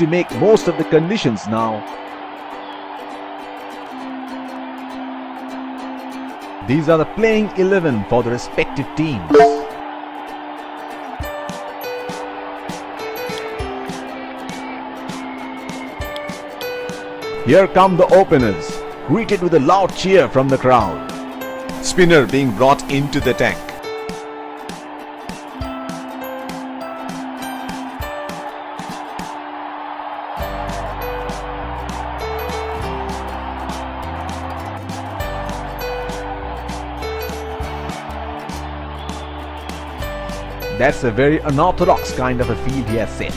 to make most of the conditions now. These are the playing 11 for the respective teams. Here come the openers, greeted with a loud cheer from the crowd. Spinner being brought into the tank. That's a very unorthodox kind of a field he has set.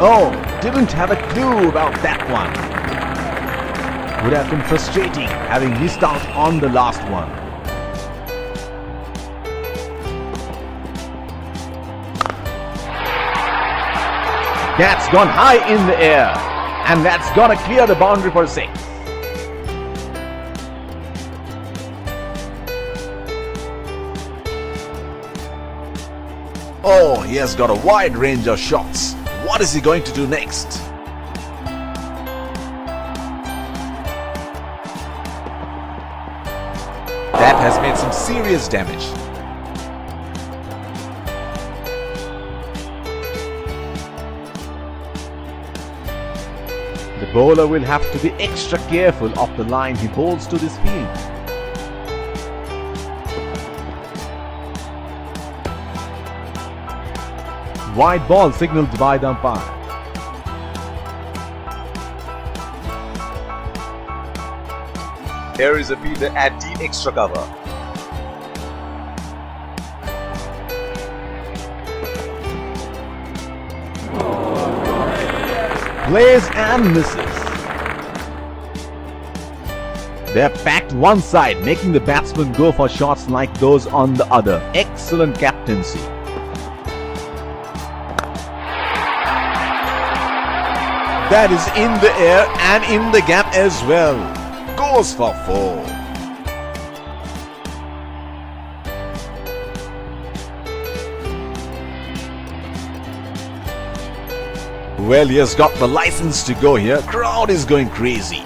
Oh, didn't have a clue about that one. Would have been frustrating having missed out on the last one. That's gone high in the air. And that's gonna clear the boundary for six. Oh, he has got a wide range of shots. What is he going to do next? That has made some serious damage. The bowler will have to be extra careful of the line he bowls to this field. Wide ball signaled by the umpire. Here is a fielder at deep extra cover. Plays and misses. They're packed one side, making the batsman go for shots like those on the other. Excellent captaincy. That is in the air and in the gap as well. Goes for four. Well, he has got the license to go here. Crowd is going crazy.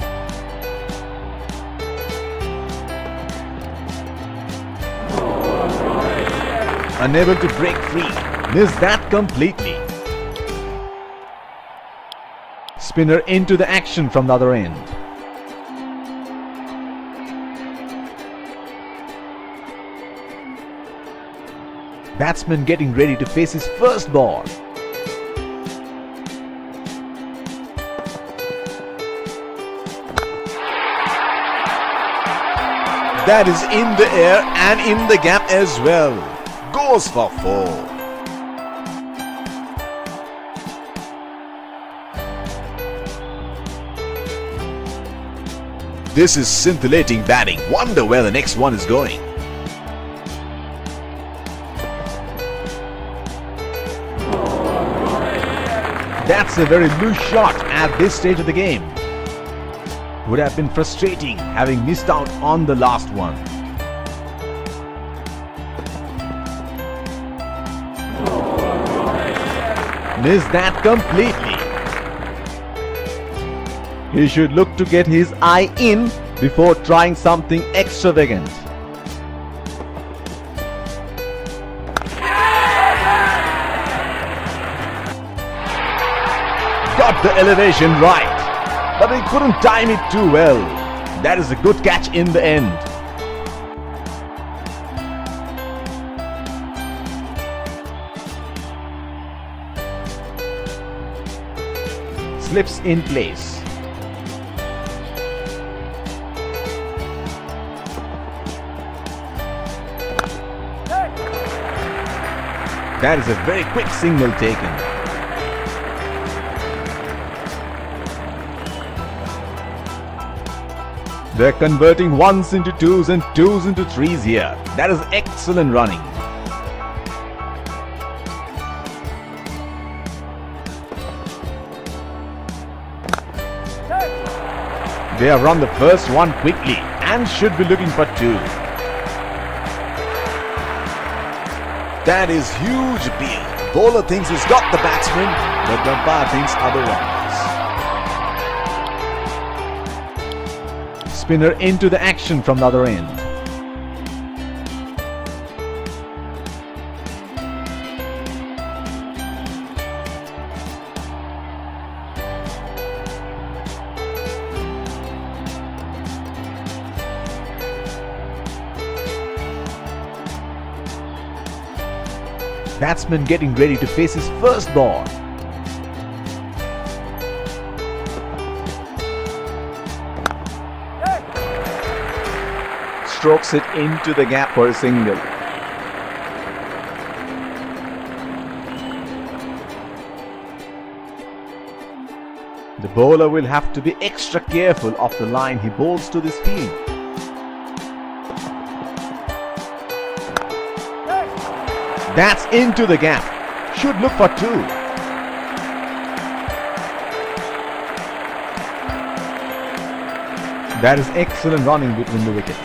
Unable to break free. Missed that completely. Spinner into the action from the other end. Batsman getting ready to face his first ball. That is in the air and in the gap as well. Goes for four. This is scintillating batting. Wonder where the next one is going. That's a very loose shot at this stage of the game. Would have been frustrating having missed out on the last one. Missed that completely. He should look to get his eye in before trying something extravagant. Got the elevation right, but he couldn't time it too well. That is a good catch in the end. Slips in place. That is a very quick signal taken. They're converting ones into twos and twos into threes here. That is excellent running. They have run the first one quickly and should be looking for two. That is huge appeal. Bowler thinks he's got the batsman, but umpire thinks otherwise. Spinner into the action from the other end. Batsman getting ready to face his first ball. Strokes it into the gap for a single. The bowler will have to be extra careful of the line he bowls to this field. That's into the gap. Should look for two. That is excellent running between the wickets.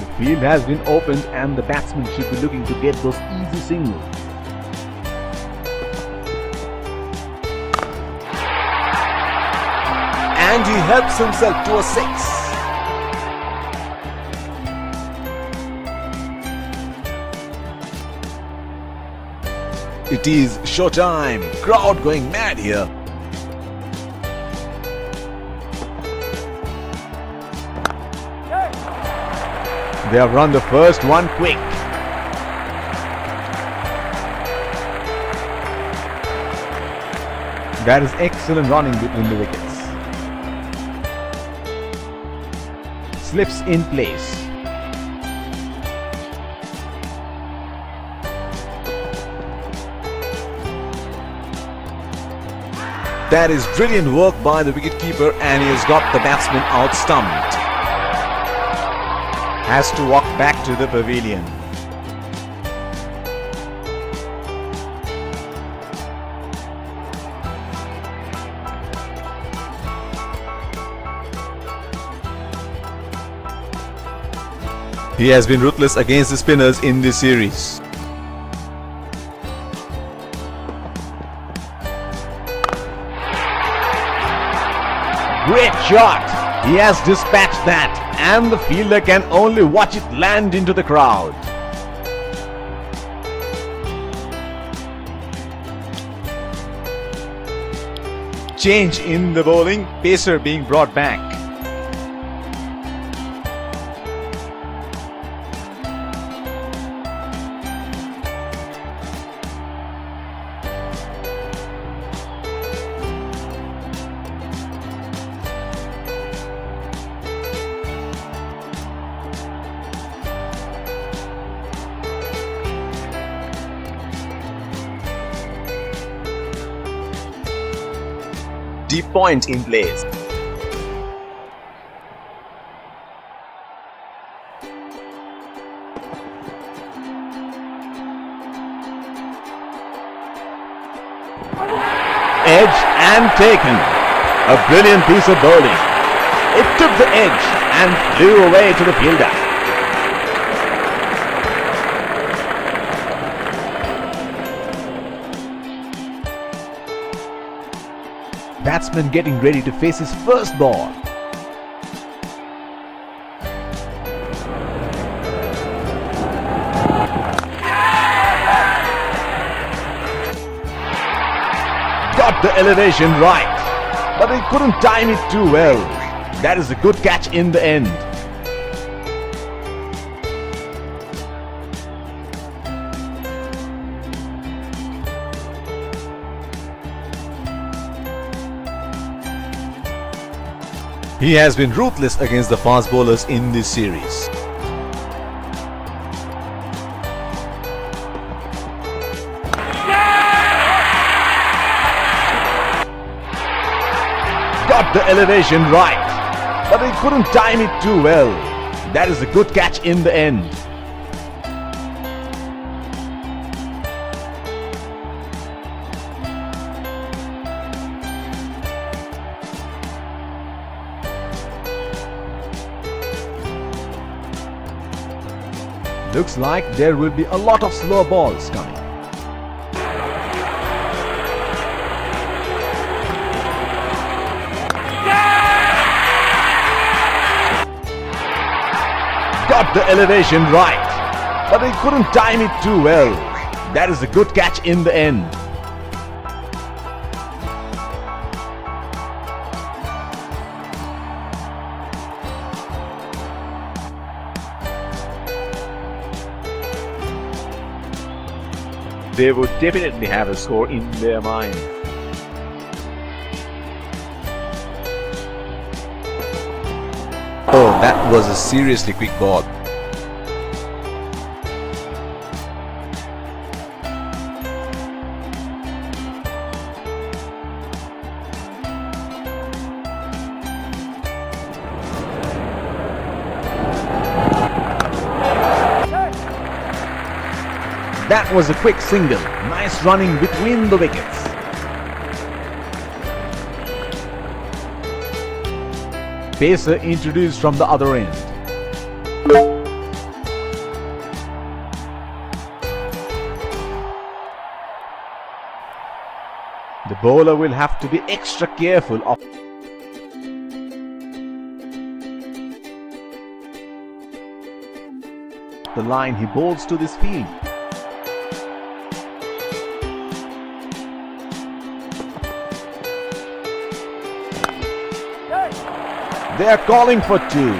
The field has been opened and the batsman should be looking to get those easy singles. And he helps himself to a six. It is showtime. Crowd going mad here. They have run the first one quick. That is excellent running between the wickets. Slips in place. That is brilliant work by the wicketkeeper and he has got the batsman out stumped. Has to walk back to the pavilion. He has been ruthless against the spinners in this series. Great shot! He has dispatched that and the fielder can only watch it land into the crowd. Change in the bowling, pacer being brought back. Point in place. Edge and taken. A brilliant piece of bowling. It took the edge and flew away to the fielder. Batsman getting ready to face his first ball. Got the elevation right, but he couldn't time it too well. That is a good catch in the end. He has been ruthless against the fast bowlers in this series. Got the elevation right, but he couldn't time it too well. That is a good catch in the end. Looks like there will be a lot of slow balls coming. Got the elevation right, but he couldn't time it too well. That is a good catch in the end. They would definitely have a score in their mind. Oh, that was a seriously quick ball. Was a quick single. Nice running between the wickets. Pacer introduced from the other end. The bowler will have to be extra careful of the line he bowls to this field. They are calling for two.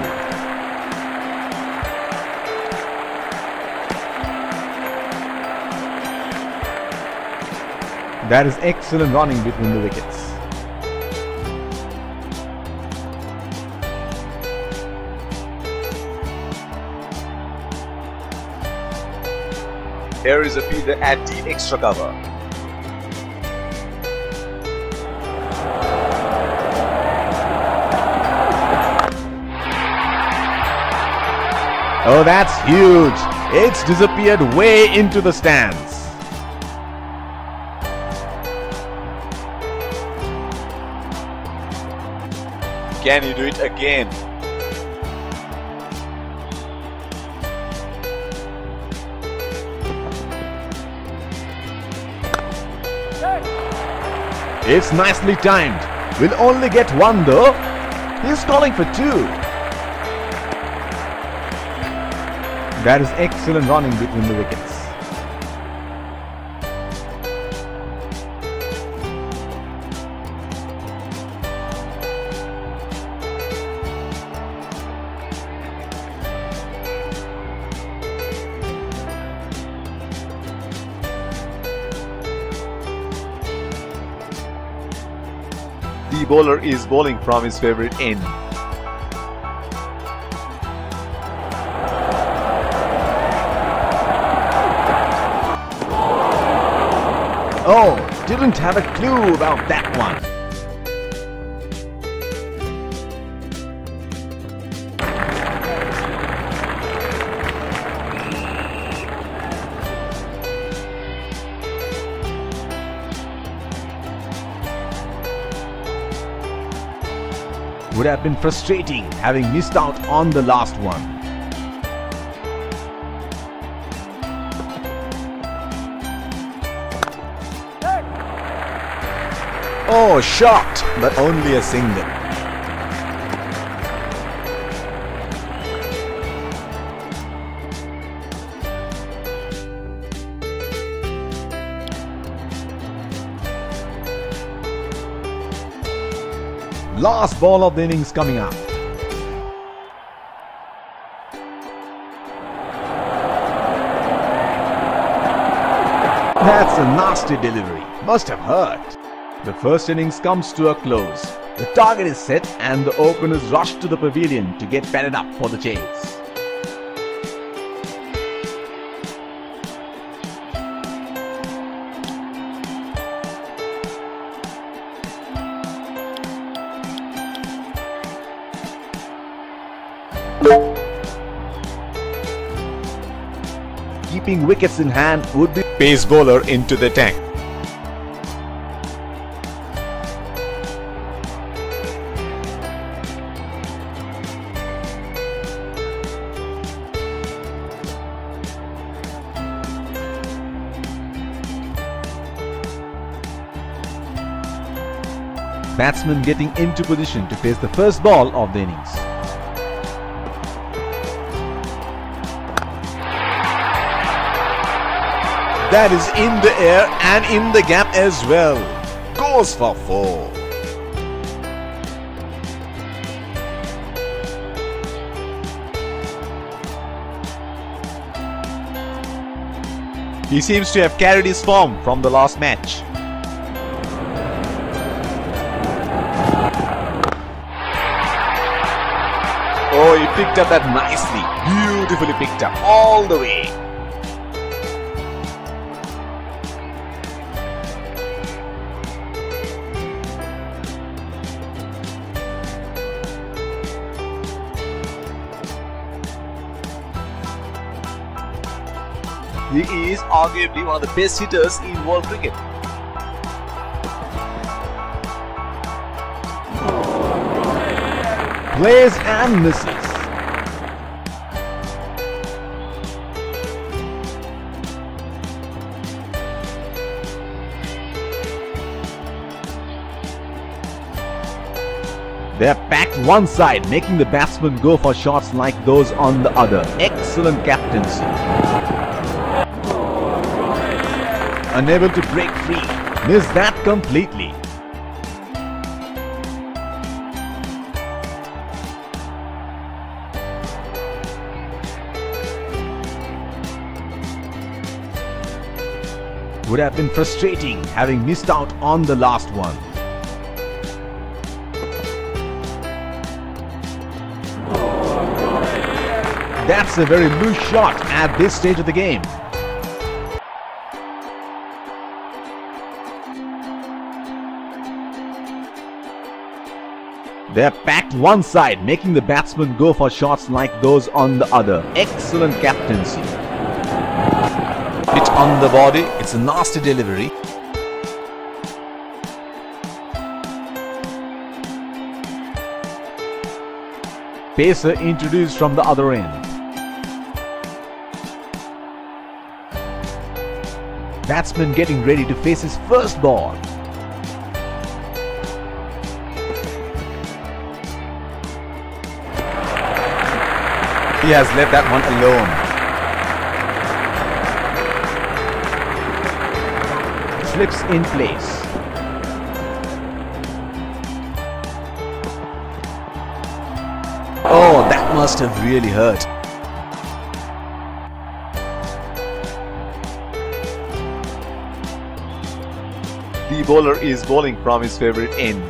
That is excellent running between the wickets. Here is a fielder at the extra cover. Oh, that's huge. It's disappeared way into the stands. Can you do it again? It's nicely timed. We'll only get one though. He's calling for two. That is excellent running between the wickets. The bowler is bowling from his favorite end. Oh, didn't have a clue about that one. Would have been frustrating having missed out on the last one. Oh, shot, but only a single. Last ball of the innings coming up. That's a nasty delivery. Must have hurt. The first innings comes to a close. The target is set and the openers rush to the pavilion to get padded up for the chase. Keeping wickets in hand would be Pace bowler into the tank. Batsman getting into position to face the first ball of the innings. That is in the air and in the gap as well. Goes for four. He seems to have carried his form from the last match. Picked up that nicely. Beautifully picked up all the way. He is arguably one of the best hitters in world cricket. Plays and misses. One side, making the batsman go for shots like those on the other. Excellent captaincy. Unable to break free. Missed that completely. Would have been frustrating having missed out on the last one. That's a very loose shot at this stage of the game. They're packed one side, making the batsman go for shots like those on the other. Excellent captaincy. Hit on the body. It's a nasty delivery. Pacer introduced from the other end. Batsman getting ready to face his first ball. He has left that one alone. Slips in place. Oh, that must have really hurt. Bowler is bowling from his favorite end.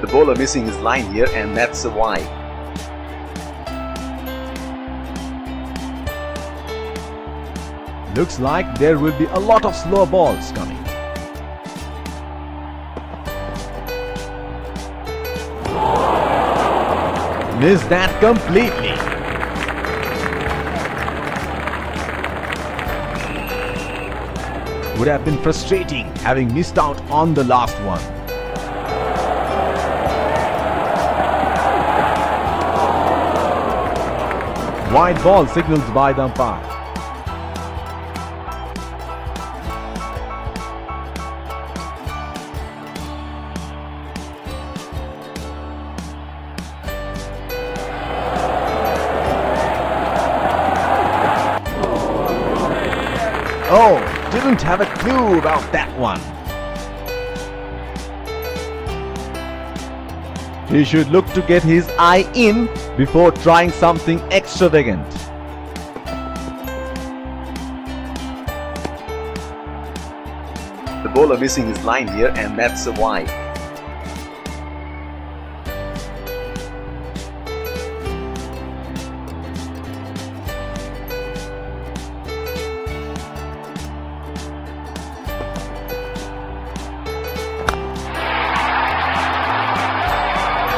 The bowler missing his line here and that's why. Looks like there will be a lot of slow balls coming. Missed that completely. Would have been frustrating having missed out on the last one. Wide ball signaled by the umpire. Didn't have a clue about that one. He should look to get his eye in before trying something extravagant. The bowler missing his line here and that's a why.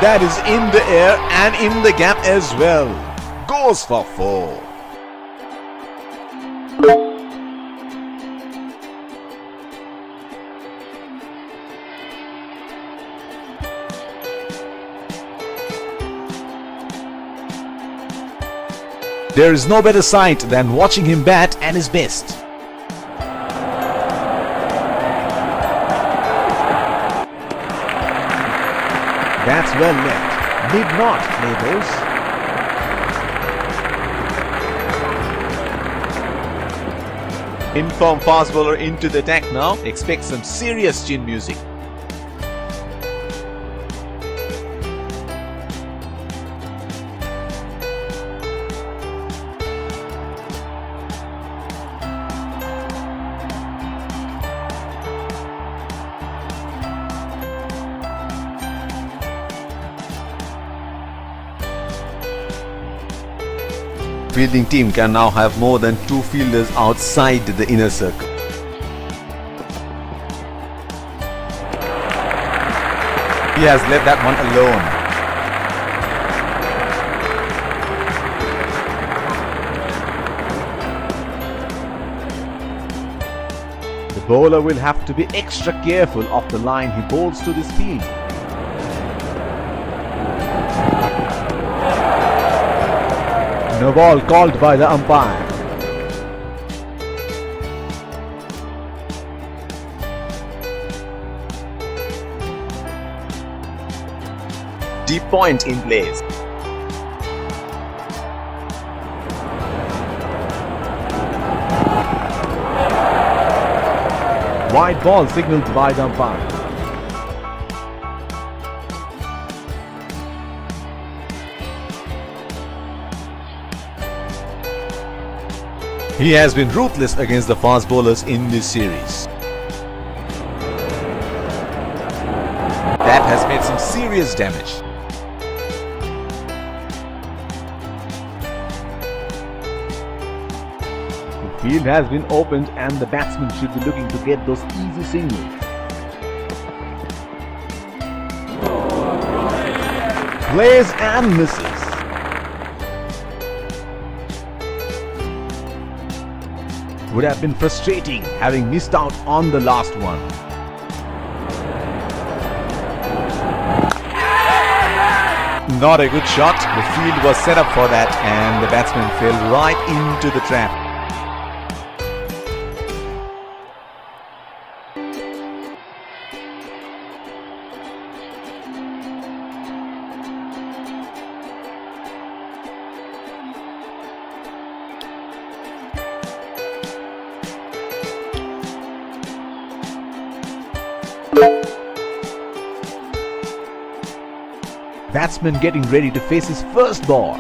That is in the air and in the gap as well. Goes for four. There is no better sight than watching him bat at his best. Well left. Did not those. Inform fast bowler into the attack now. Expect some serious chin music. The fielding team can now have more than two fielders outside the inner circle. He has left that one alone. The bowler will have to be extra careful of the line he bowls to this field. No ball called by the umpire. Deep point in place. Wide ball signaled by the umpire. He has been ruthless against the fast bowlers in this series. That has made some serious damage. The field has been opened and the batsman should be looking to get those easy singles. Plays and misses. Would have been frustrating having missed out on the last one. Not a good shot. The field was set up for that and the batsman fell right into the trap. Batsman getting ready to face his first ball.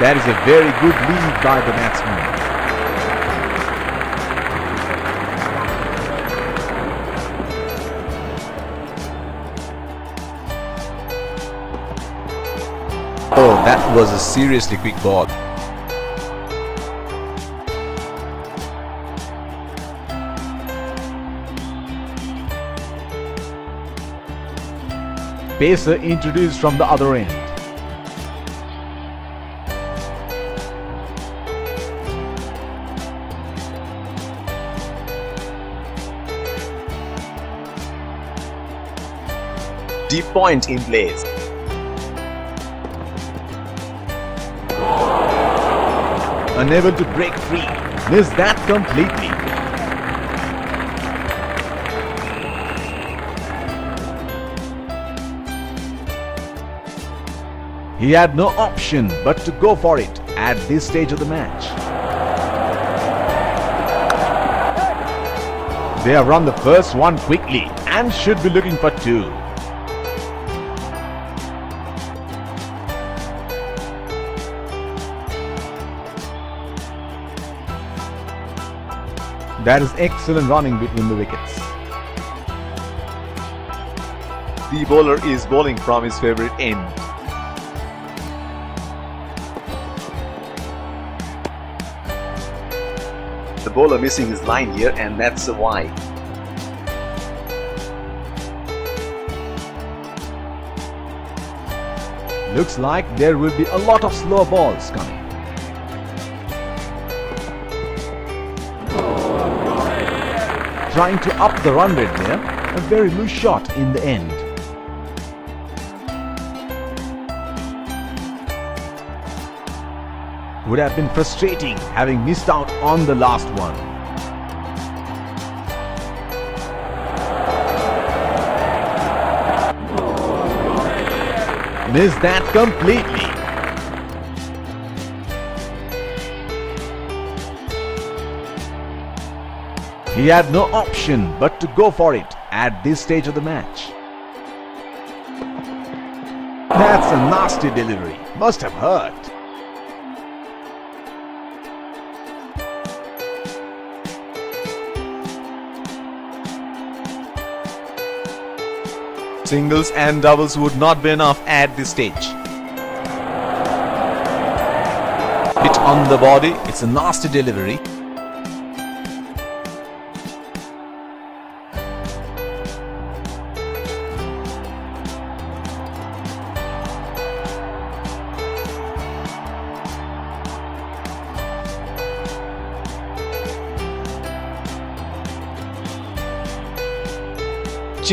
That is a very good lead by the batsman. Oh, that was a seriously quick ball. Pacer introduced from the other end. Deep point in place. Unable to break free. Missed that completely. He had no option but to go for it at this stage of the match. They have run the first one quickly and should be looking for two. That is excellent running between the wickets. The bowler is bowling from his favorite end. Bowler missing his line here and that's why. Looks like there will be a lot of slow balls coming. Trying to up the run rate there, a very loose shot in the end. Would have been frustrating having missed out on the last one. Missed that completely. He had no option but to go for it at this stage of the match. That's a nasty delivery. Must have hurt. Singles and doubles would not be enough at this stage. Hit on the body. It's a nasty delivery.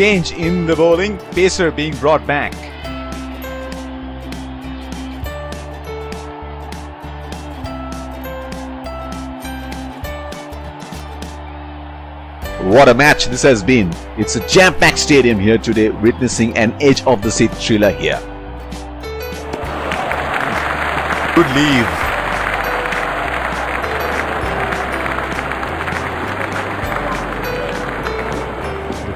Change in the bowling, pacer being brought back. What a match this has been. It's a jam-packed stadium here today witnessing an edge of the seat thriller here. Good leave.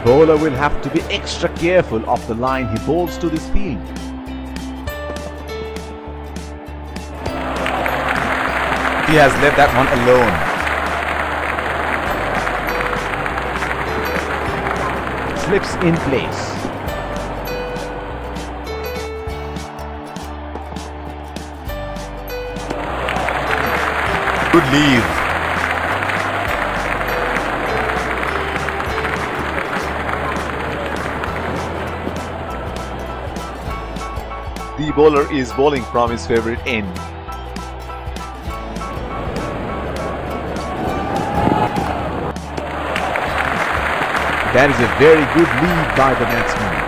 Bowler will have to be extra careful of the line he bowls to this field. He has left that one alone. Slips in place. Good leave. Bowler is bowling from his favorite end. That is a very good lead by the batsman.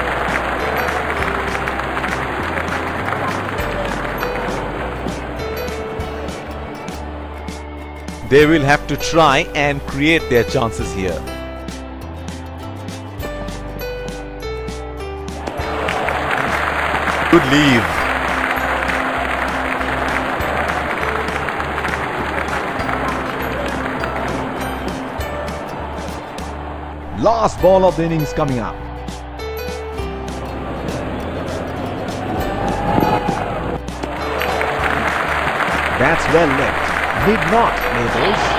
They will have to try and create their chances here. Good leave. Last ball of the innings coming up. That's well left. Did not, Naples.